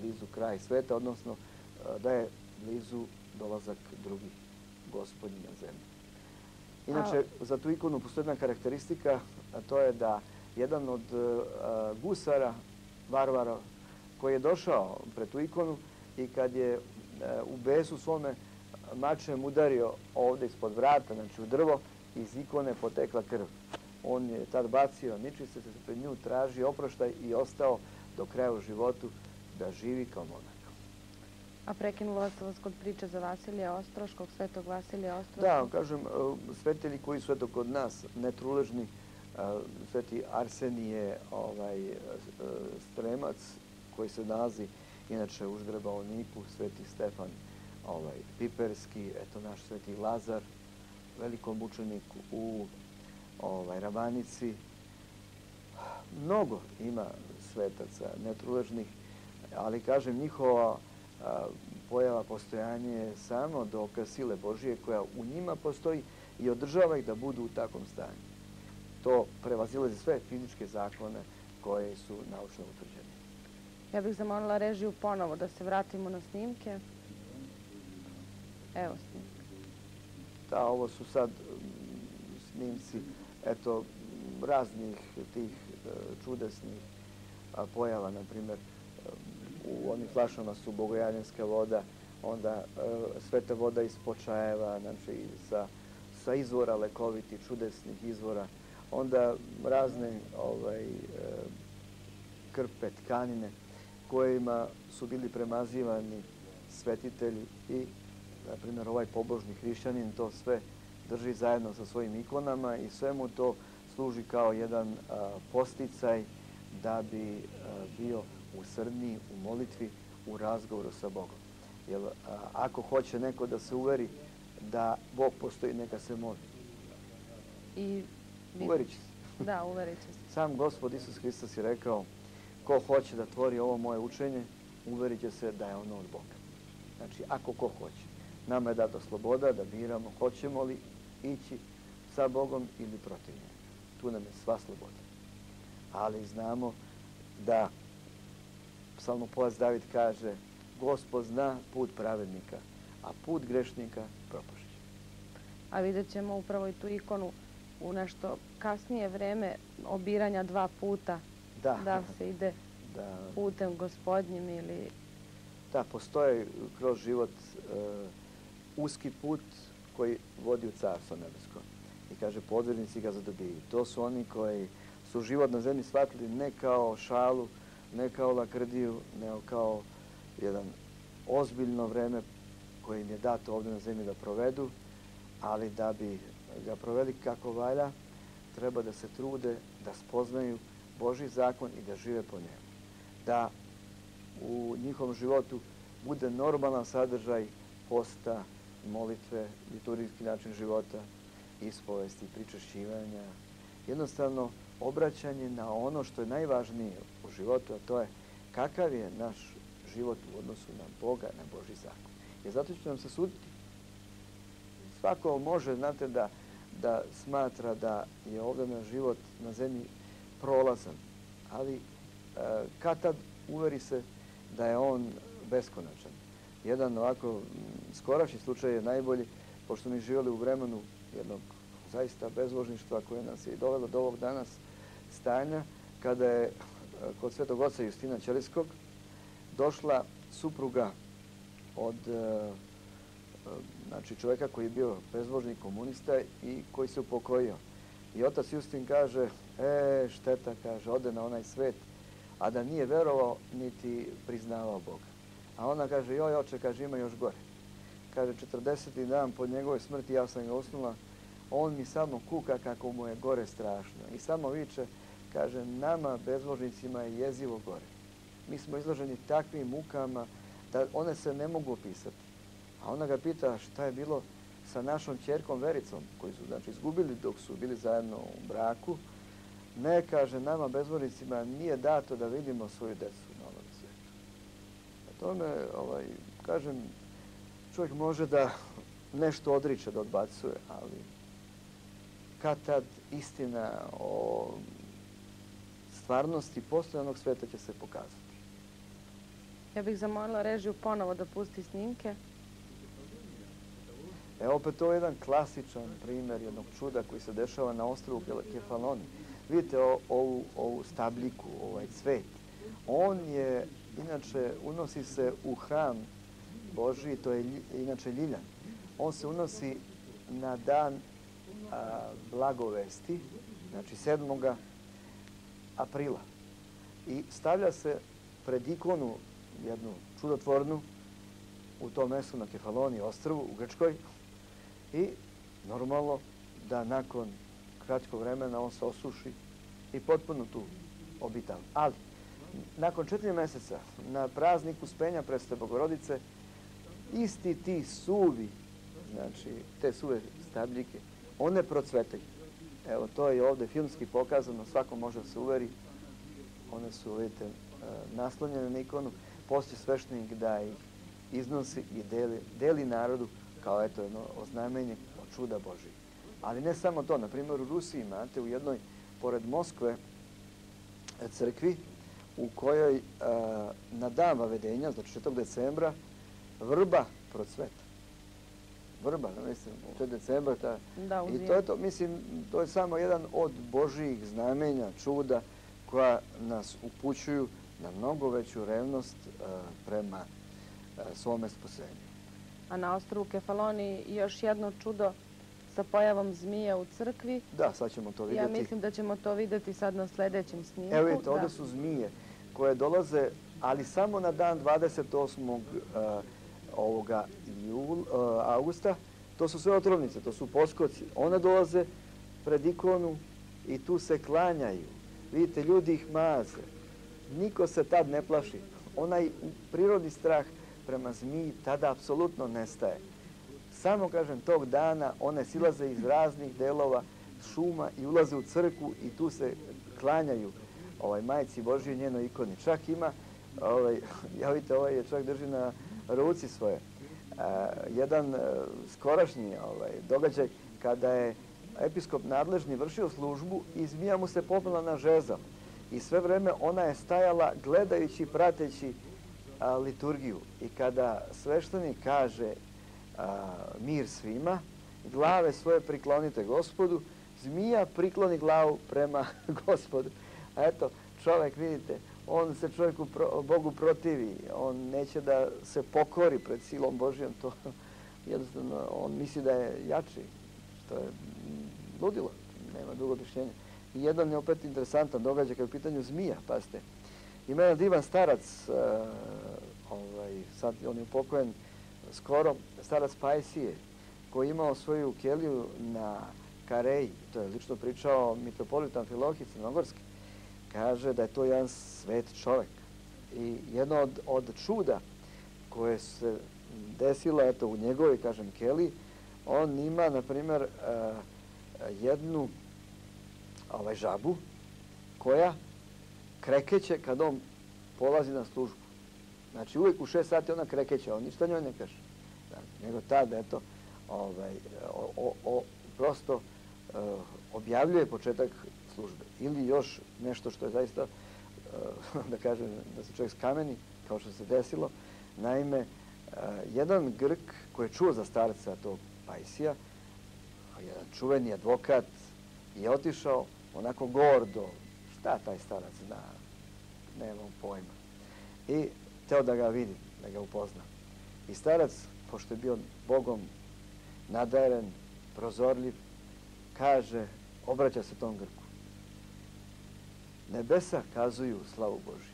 blizu kraj sveta, odnosno da je blizu dolazak drugih gospodin na zemlji. Inače, za tu ikonu postoji jedna karakteristika, a to je da jedan od gusara, varvara, koji je došao pred tu ikonu i kad je u besu svome mačem udario ovdje ispod vrata, znači u drvo, iz ikone potekla krv. On je tad bacio, niči se se pred nju, traži oproštaj i ostao do kraja u životu da živi kao monak. A prekinula se vas kod priče za Vasilija Ostroškog, svetog Vasilija Ostroškog? Da, kažem, e, svetelji koji su eto kod nas netruležni, e, sveti Arsenije, ovaj, e, stremac koji se nalazi inače u Ždrebaoniku, sveti Stefan ovaj, Piperski, eto naš sveti Lazar, velikom učeniku u ovaj, Ravanici. Mnogo ima svetaca netruležnih, ali kažem, njihova pojava postojanje je samo dokaz sile Božije koja u njima postoji i održava ih da budu u takvom stanju. To prevazilazi sve fizičke zakone koje su naučno utvrđene. Ja bih zamolila režiju ponovo da se vratimo na snimke. Evo snimke. Da, ovo su sad mm, snimci eto, raznih tih e, čudesnih pojava, na primjer, u onim flašama su bogojavljenska voda, onda e, sveta voda iz počajeva, znači sa, sa izvora lekoviti, čudesnih izvora, onda razne ovaj, e, krpe, tkanine kojima su bili premazivani svetitelji i, na primjer, ovaj pobožni hrišćanin to sve drži zajedno sa svojim ikonama i sve mu to služi kao jedan posticaj da bi bio u srdniji, u molitvi, u razgovoru sa Bogom. Jer ako hoće neko da se uveri da Bog postoji, neka se moli. I uverit će se. Da, uverit će se. Sam gospod Isus Hristos je rekao, ko hoće da tvori ovo moje učenje, uverit će se da je ono od Boga. Znači, ako ko hoće. Nama je dato sloboda da biramo hoćemo li ići sa Bogom ili protiv njega. Tu nam je sva sloboda. Ali znamo da psalmopovac David kaže Gospod zna put pravednika, a put grešnika propušće. A vidjet ćemo upravo i tu ikonu u nešto kasnije vreme obiranja dva puta da, da se ide da. putem gospodnjim ili... Da, postoje kroz život uh, uski put koji vodi u carstvo nebesko. I kaže, podrednici ga zadobiju. To su oni koji su život na zemlji shvatili ne kao šalu, ne kao lakrdiju, ne kao jedan ozbiljno vreme koje im je dato ovdje na zemlji da provedu, ali da bi ga proveli kako valja, treba da se trude, da spoznaju Boži zakon i da žive po njemu. Da u njihovom životu bude normalan sadržaj posta, molitve, liturgijski način života, ispovesti, pričešćivanja. Jednostavno, obraćanje na ono što je najvažnije životu, a to je kakav je naš život u odnosu na Boga, na Boži zakon. Jer zato ću nam se suditi. Svako može, znate, da, da smatra da je ovdje na život na zemlji prolazan, ali e, kad tad uveri se da je on beskonačan. Jedan ovako skorašnji slučaj je najbolji, pošto mi živjeli u vremenu jednog zaista bezložništva koje nas je dovelo do ovog danas stanja, kada je kod svetog oca Justina Ćelijskog došla supruga od e, e, znači čovjeka koji je bio bezbožni komunista i koji se upokojio. I otac Justin kaže, e, šteta, kaže, ode na onaj svet, a da nije verovao niti priznavao Boga. A ona kaže, joj, oče, kaže, ima još gore. Kaže, 40. dan pod njegove smrti ja sam ga osnula, on mi samo kuka kako mu je gore strašno. I samo viče, kaže, nama bezbožnicima je jezivo gore. Mi smo izloženi takvim mukama da one se ne mogu opisati. A ona ga pita šta je bilo sa našom čerkom Vericom, koji su znači, izgubili dok su bili zajedno u braku. Ne, kaže, nama bezbožnicima nije dato da vidimo svoju decu na ovom svijetu. A tome, ovaj, kažem, čovjek može da nešto odriče, da odbacuje, ali kad tad istina o stvarnosti postojanog sveta će se pokazati. Ja bih zamolila režiju ponovo da pusti snimke. E, opet to je jedan klasičan primjer jednog čuda koji se dešava na ostrovu Kefaloni. Vidite ovu, ovu stabljiku, ovaj cvet. On je, inače, unosi se u hram Boži, to je inače ljiljan. On se unosi na dan a, blagovesti, znači 7 aprila. I stavlja se pred ikonu jednu čudotvornu u tom mesu na Kefaloni ostrvu u Grčkoj i normalno da nakon kratkog vremena on se osuši i potpuno tu obitav. Ali, nakon četiri meseca na prazniku spenja predstav Bogorodice, isti ti suvi, znači te suve stabljike, one procvetaju. Evo, to je ovdje filmski pokazano, svako može da se uveri. One su, vidite, e, naslonjene na ikonu. Postoji sveštenik da ih iznosi i deli, deli narodu kao eto jedno oznamenje od čuda Božije. Ali ne samo to, na primjer u Rusiji imate u jednoj, pored Moskve, e, crkvi u kojoj e, na dan vavedenja, znači 4. decembra, vrba procveta. Vrba, mislim, 4. decembra. Ta, I to je to, mislim, to je samo jedan od Božijih znamenja, čuda, koja nas upućuju na mnogo veću revnost prema svome spasenju. A na ostrovu Kefaloni još jedno čudo sa pojavom zmija u crkvi. Da, sad ćemo to vidjeti. Ja mislim da ćemo to vidjeti sad na sljedećem snimku. Evo vidite, ovdje su zmije koje dolaze, ali samo na dan 28. Eh, ovoga eh, augusta. To su sve otrovnice, to su poskoci. One dolaze pred ikonu i tu se klanjaju. Vidite, ljudi ih maze. Niko se tad ne plaši. Onaj prirodni strah prema zmiji tada apsolutno nestaje. Samo, kažem, tog dana one silaze iz raznih delova šuma i ulaze u crku i tu se klanjaju ovaj, majci Božije njenoj ikoni. Čak ima, ovaj, ja vidite, ovaj je čak drži na ruci svoje. A, jedan e, skorašnji ovaj, događaj kada je episkop nadležni vršio službu i zmija mu se popila na žezam. I sve vreme ona je stajala gledajući, prateći a, liturgiju. I kada sveštenik kaže mir svima, glave svoje priklonite gospodu, zmija prikloni glavu prema gospodu. A eto, čovjek, vidite, on se čovjeku Bogu protivi, on neće da se pokori pred silom Božijom, to jednostavno, on misli da je jači, što je ludilo, nema drugo objašnjenje. I jedan je opet interesantan događaj kada je u pitanju zmija, pazite. Ima jedan divan starac, e, ovaj, sad on je upokojen, skoro starac Pajsije, koji je imao svoju keliju na Kareji, to je lično pričao mitropolitan Filohij Crnogorski, kaže da je to jedan svet čovek. I jedno od, od čuda koje se desilo eto, u njegovoj, kažem, keli, on ima, na primjer, uh, jednu ovaj, žabu koja krekeće kad on polazi na službu. Znači uvijek u šest sati ona krekeće, on ništa njoj ne kaže. Nego tad, eto, ovaj, o, o, prosto uh, objavljuje početak službe. Ili još nešto što je zaista, eh, da kažem, da se čovjek skameni, kao što se desilo. Naime, eh, jedan Grk koji je čuo za starca tog Pajsija, jedan čuveni advokat, je otišao onako gordo, šta taj starac zna, nemam pojma. I teo da ga vidi, da ga upozna. I starac, pošto je bio Bogom nadaren, prozorljiv, kaže, obraća se tom Grku. Nebesa kazuju slavu Božju.